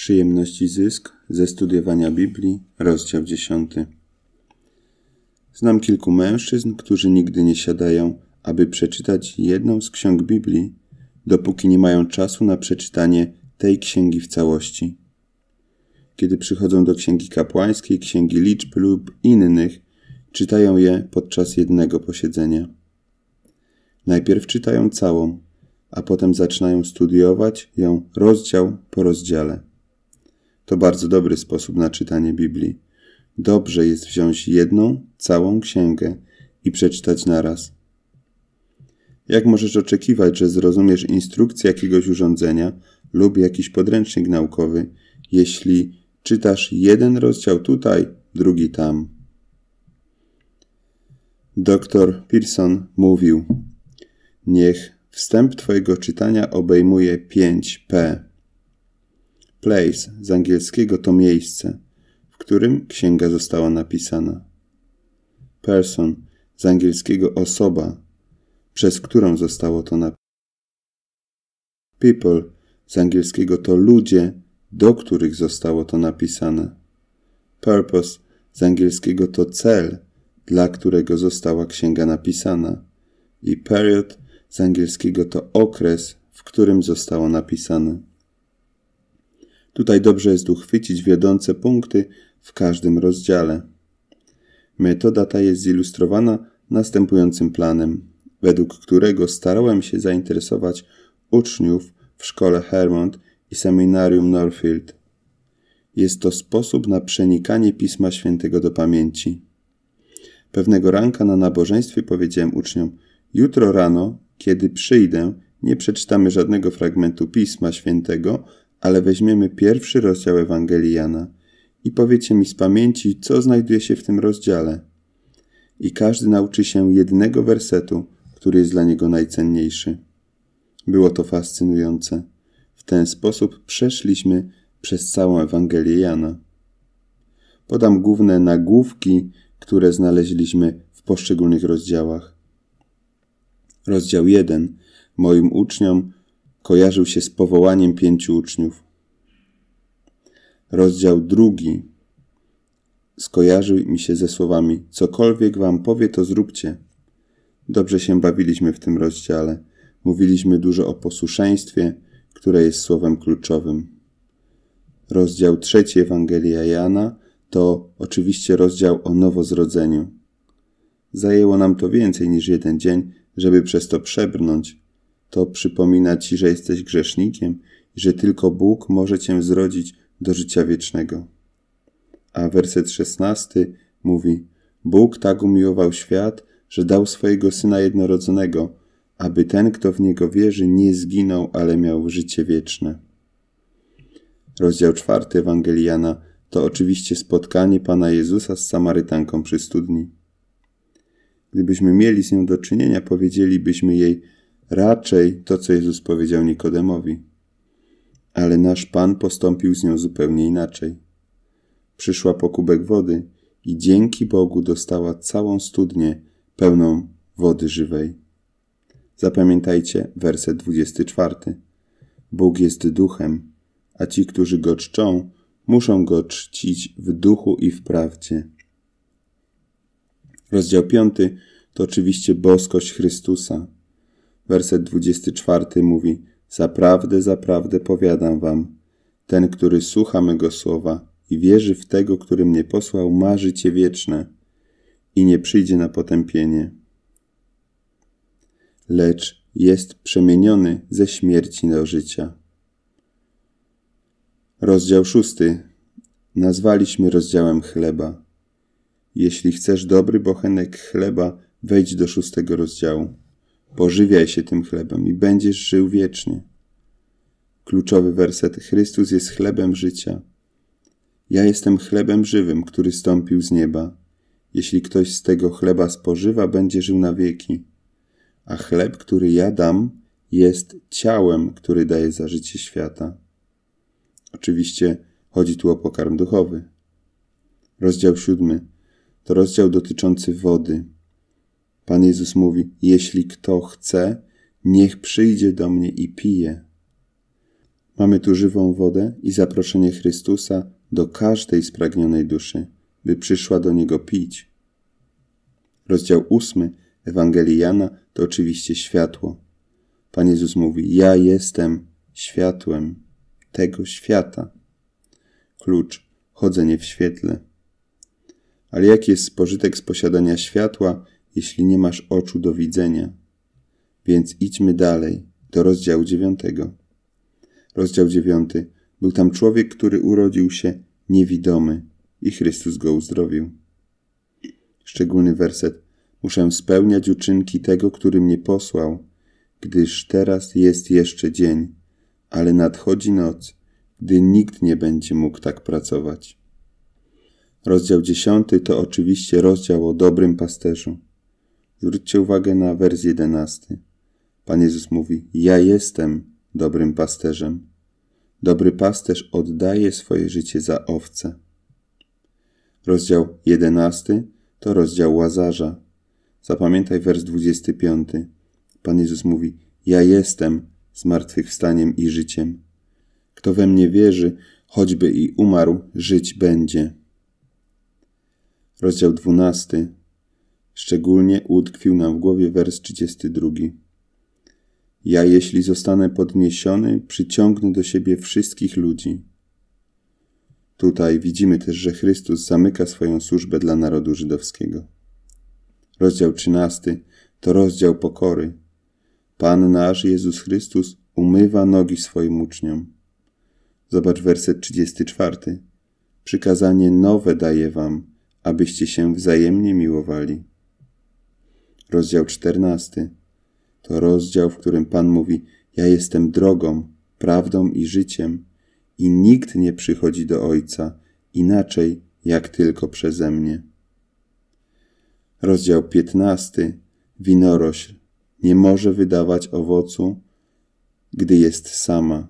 Przyjemność i zysk ze studiowania Biblii, rozdział 10. Znam kilku mężczyzn, którzy nigdy nie siadają, aby przeczytać jedną z ksiąg Biblii, dopóki nie mają czasu na przeczytanie tej księgi w całości. Kiedy przychodzą do księgi kapłańskiej, księgi liczb lub innych, czytają je podczas jednego posiedzenia. Najpierw czytają całą, a potem zaczynają studiować ją rozdział po rozdziale. To bardzo dobry sposób na czytanie Biblii. Dobrze jest wziąć jedną, całą księgę i przeczytać naraz. Jak możesz oczekiwać, że zrozumiesz instrukcję jakiegoś urządzenia lub jakiś podręcznik naukowy, jeśli czytasz jeden rozdział tutaj, drugi tam? Doktor Pearson mówił: Niech wstęp Twojego czytania obejmuje 5P. Place z angielskiego to miejsce, w którym księga została napisana. Person z angielskiego osoba, przez którą zostało to napisane. People z angielskiego to ludzie, do których zostało to napisane. Purpose z angielskiego to cel, dla którego została księga napisana. I period z angielskiego to okres, w którym zostało napisane. Tutaj dobrze jest uchwycić wiodące punkty w każdym rozdziale. Metoda ta jest zilustrowana następującym planem, według którego starałem się zainteresować uczniów w szkole Hermont i seminarium Norfield. Jest to sposób na przenikanie Pisma Świętego do pamięci. Pewnego ranka na nabożeństwie powiedziałem uczniom: Jutro rano, kiedy przyjdę, nie przeczytamy żadnego fragmentu Pisma Świętego, ale weźmiemy pierwszy rozdział Ewangelii Jana i powiecie mi z pamięci, co znajduje się w tym rozdziale. I każdy nauczy się jednego wersetu, który jest dla niego najcenniejszy. Było to fascynujące. W ten sposób przeszliśmy przez całą Ewangelię Jana. Podam główne nagłówki, które znaleźliśmy w poszczególnych rozdziałach. Rozdział 1. Moim uczniom kojarzył się z powołaniem pięciu uczniów. Rozdział drugi skojarzył mi się ze słowami: Cokolwiek wam powie, to zróbcie. Dobrze się bawiliśmy w tym rozdziale. Mówiliśmy dużo o posłuszeństwie, które jest słowem kluczowym. Rozdział trzeci Ewangelia Jana to oczywiście rozdział o nowozrodzeniu. Zajęło nam to więcej niż jeden dzień, żeby przez to przebrnąć, to przypomina ci, że jesteś grzesznikiem i że tylko Bóg może cię zrodzić do życia wiecznego. A werset szesnasty mówi: Bóg tak umiłował świat, że dał swojego syna jednorodzonego, aby ten, kto w niego wierzy, nie zginął, ale miał życie wieczne. Rozdział czwarty Ewangeliana to oczywiście spotkanie Pana Jezusa z Samarytanką przy studni. Gdybyśmy mieli z nią do czynienia, powiedzielibyśmy jej, raczej to, co Jezus powiedział Nikodemowi. Ale nasz Pan postąpił z nią zupełnie inaczej. Przyszła po kubek wody i dzięki Bogu dostała całą studnię pełną wody żywej. Zapamiętajcie werset 24. Bóg jest duchem, a ci, którzy go czczą, muszą go czcić w duchu i w prawdzie. Rozdział 5 to oczywiście boskość Chrystusa. Werset 24 mówi: Zaprawdę, zaprawdę powiadam wam, ten, który słucha mego słowa i wierzy w tego, który mnie posłał, ma życie wieczne i nie przyjdzie na potępienie, lecz jest przemieniony ze śmierci do życia. Rozdział szósty nazwaliśmy rozdziałem chleba. Jeśli chcesz dobry bochenek chleba, wejdź do szóstego rozdziału. Pożywiaj się tym chlebem i będziesz żył wiecznie. Kluczowy werset: Chrystus jest chlebem życia. Ja jestem chlebem żywym, który stąpił z nieba. Jeśli ktoś z tego chleba spożywa, będzie żył na wieki. A chleb, który ja dam, jest ciałem, który daje za życie świata. Oczywiście chodzi tu o pokarm duchowy. Rozdział siódmy to rozdział dotyczący wody. Pan Jezus mówi: Jeśli kto chce, niech przyjdzie do mnie i pije. Mamy tu żywą wodę i zaproszenie Chrystusa do każdej spragnionej duszy, by przyszła do Niego pić. Rozdział ósmy Ewangelii Jana to oczywiście światło. Pan Jezus mówi: Ja jestem światłem tego świata. Klucz chodzenie w świetle. Ale jaki jest spożytek z posiadania światła, jeśli nie masz oczu do widzenia? Więc idźmy dalej, do rozdziału dziewiątego. Rozdział dziewiąty. Był tam człowiek, który urodził się niewidomy i Chrystus go uzdrowił. Szczególny werset. Muszę spełniać uczynki tego, który mnie posłał, gdyż teraz jest jeszcze dzień, ale nadchodzi noc, gdy nikt nie będzie mógł tak pracować. Rozdział dziesiąty to oczywiście rozdział o dobrym pasterzu. Zwróćcie uwagę na wers jedenasty. Pan Jezus mówi: Ja jestem dobrym pasterzem. Dobry pasterz oddaje swoje życie za owce. Rozdział jedenasty to rozdział Łazarza. Zapamiętaj wers dwudziesty piąty. Pan Jezus mówi: Ja jestem zmartwychwstaniem i życiem. Kto we mnie wierzy, choćby i umarł, żyć będzie. Rozdział dwunasty. Szczególnie utkwił nam w głowie wers 32. Ja, jeśli zostanę podniesiony, przyciągnę do siebie wszystkich ludzi. Tutaj widzimy też, że Chrystus zamyka swoją służbę dla narodu żydowskiego. Rozdział 13 to rozdział pokory. Pan nasz Jezus Chrystus umywa nogi swoim uczniom. Zobacz werset 34. Przykazanie nowe daję wam, abyście się wzajemnie miłowali. Rozdział 14 to rozdział, w którym Pan mówi: Ja jestem drogą, prawdą i życiem, i nikt nie przychodzi do Ojca inaczej, jak tylko przeze mnie. Rozdział 15. Winorośl nie może wydawać owocu, gdy jest sama.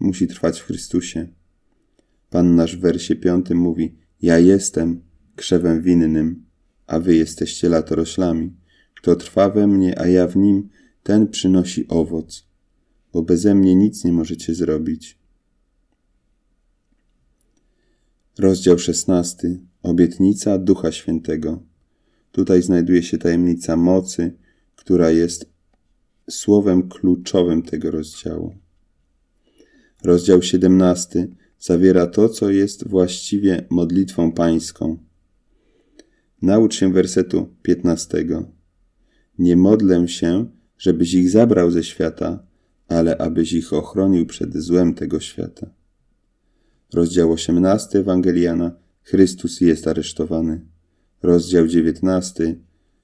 Musi trwać w Chrystusie. Pan nasz w wersie 5 mówi: Ja jestem krzewem winnym, a wy jesteście latoroślami. Kto trwa we mnie, a ja w nim, ten przynosi owoc, bo beze mnie nic nie możecie zrobić. Rozdział 16. Obietnica Ducha Świętego. Tutaj znajduje się tajemnica mocy, która jest słowem kluczowym tego rozdziału. Rozdział 17 zawiera to, co jest właściwie modlitwą pańską. Naucz się wersetu 15. Nie modlę się, żebyś ich zabrał ze świata, ale abyś ich ochronił przed złem tego świata. Rozdział 18 Ewangeliana Chrystus jest aresztowany. Rozdział 19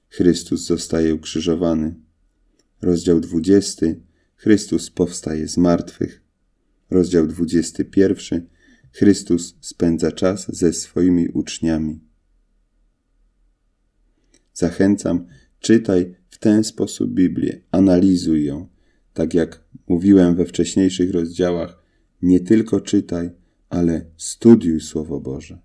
Chrystus zostaje ukrzyżowany. Rozdział 20 Chrystus powstaje z martwych. Rozdział 21 Chrystus spędza czas ze swoimi uczniami. Zachęcam, czytaj ten sposób Biblię, analizuj ją. Tak jak mówiłem we wcześniejszych rozdziałach, nie tylko czytaj, ale studiuj Słowo Boże.